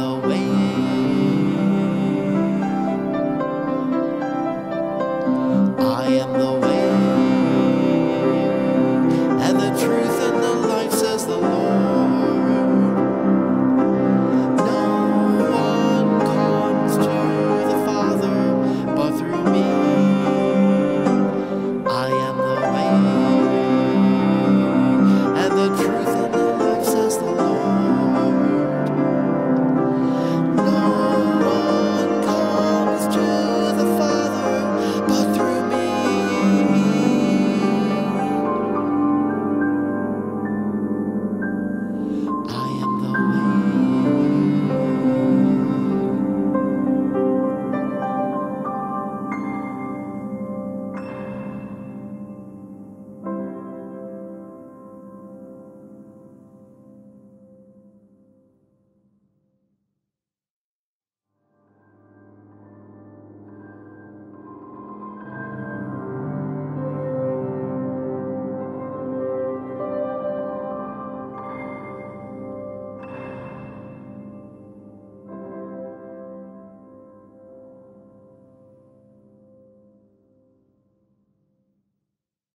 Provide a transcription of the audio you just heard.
the way. I am the way.